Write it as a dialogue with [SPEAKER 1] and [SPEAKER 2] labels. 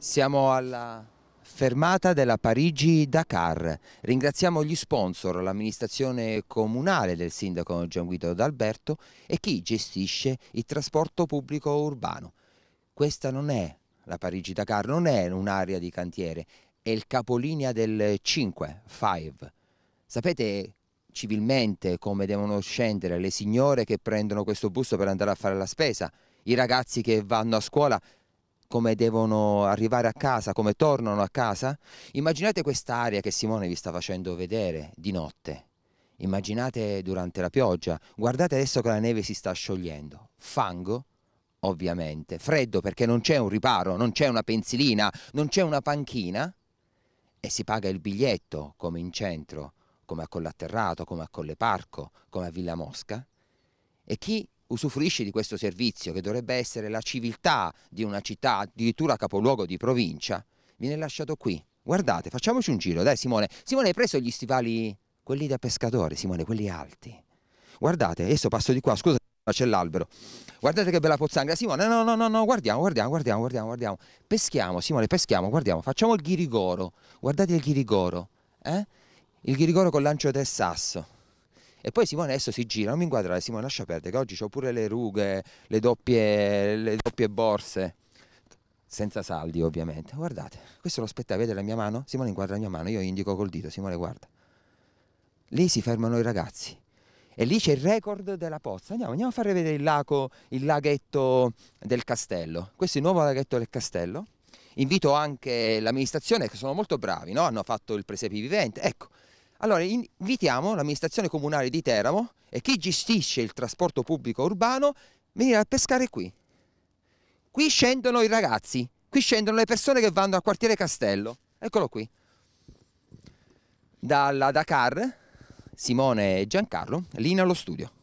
[SPEAKER 1] Siamo alla fermata della Parigi-Dakar. Ringraziamo gli sponsor, l'amministrazione comunale del sindaco Gian Guido D'Alberto e chi gestisce il trasporto pubblico urbano. Questa non è la Parigi-Dakar, non è un'area di cantiere, è il capolinea del 5, 5. Sapete civilmente come devono scendere le signore che prendono questo bus per andare a fare la spesa, i ragazzi che vanno a scuola come devono arrivare a casa, come tornano a casa. Immaginate quest'area che Simone vi sta facendo vedere di notte. Immaginate durante la pioggia, guardate adesso che la neve si sta sciogliendo. Fango, ovviamente, freddo perché non c'è un riparo, non c'è una pensilina, non c'è una panchina e si paga il biglietto come in centro, come a Collatterrato, come a Colle Parco, come a Villa Mosca. E chi usufruisce di questo servizio, che dovrebbe essere la civiltà di una città, addirittura capoluogo di provincia, viene lasciato qui. Guardate, facciamoci un giro, dai Simone. Simone hai preso gli stivali, quelli da pescatore, Simone, quelli alti. Guardate, adesso passo di qua, scusa, c'è l'albero. Guardate che bella pozzanghera. Simone, no, no, no, no, guardiamo, guardiamo, guardiamo, guardiamo, guardiamo. Peschiamo, Simone, peschiamo, guardiamo, facciamo il ghirigoro. Guardate il ghirigoro, eh? Il ghirigoro con lancio del sasso. E poi Simone adesso si gira, non mi inquadrare Simone, lascia perdere, che oggi ho pure le rughe, le doppie, le doppie borse, senza saldi ovviamente. Guardate, questo lo spettacolo, vede la mia mano? Simone inquadra la mia mano, io indico col dito, Simone guarda. Lì si fermano i ragazzi e lì c'è il record della pozza. Andiamo, andiamo a far vedere il lago, il laghetto del castello. Questo è il nuovo laghetto del castello. Invito anche l'amministrazione che sono molto bravi, no? hanno fatto il presepe vivente. Ecco, allora invitiamo l'amministrazione comunale di Teramo e chi gestisce il trasporto pubblico urbano a venire a pescare qui. Qui scendono i ragazzi, qui scendono le persone che vanno al quartiere Castello. Eccolo qui. Dalla Dakar, Simone e Giancarlo, linea allo studio.